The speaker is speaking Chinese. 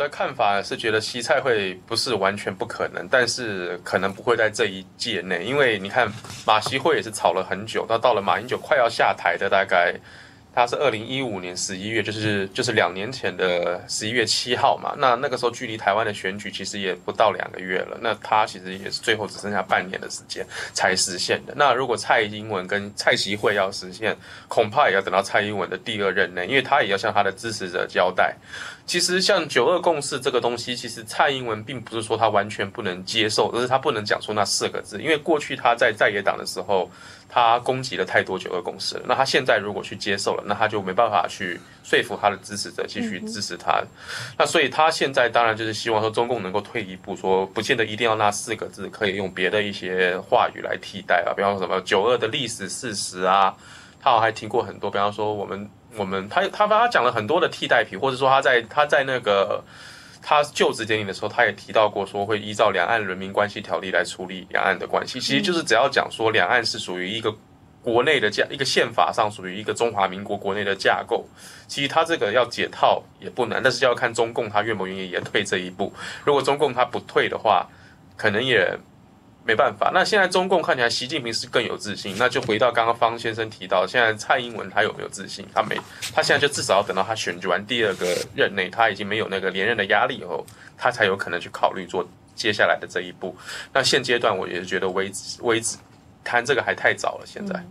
的看法是觉得西菜会不是完全不可能，但是可能不会在这一届内，因为你看马习会也是炒了很久，到到了马英九快要下台的大概。他是二零一五年十一月，就是就是两年前的十一月七号嘛。那那个时候距离台湾的选举其实也不到两个月了。那他其实也是最后只剩下半年的时间才实现的。那如果蔡英文跟蔡习会要实现，恐怕也要等到蔡英文的第二任内，因为他也要向他的支持者交代。其实像九二共识这个东西，其实蔡英文并不是说他完全不能接受，而是他不能讲出那四个字，因为过去他在在野党的时候。他攻击了太多九二共识，那他现在如果去接受了，那他就没办法去说服他的支持者继续支持他。那所以他现在当然就是希望说中共能够退一步，说不见得一定要那四个字，可以用别的一些话语来替代啊，比方说什么九二的历史事实啊，他好像还听过很多，比方说我们我们他他他讲了很多的替代品，或者说他在他在那个。他就职典礼的时候，他也提到过，说会依照《两岸人民关系条例》来处理两岸的关系。其实就是只要讲说两岸是属于一个国内的架，一个宪法上属于一个中华民国国内的架构。其实他这个要解套也不难，但是要看中共他愿不愿意也退这一步。如果中共他不退的话，可能也。没办法，那现在中共看起来习近平是更有自信，那就回到刚刚方先生提到，现在蔡英文他有没有自信？他没，他现在就至少要等到他选举完第二个任内，他已经没有那个连任的压力以后，他才有可能去考虑做接下来的这一步。那现阶段我也是觉得微微谈这个还太早了，现在。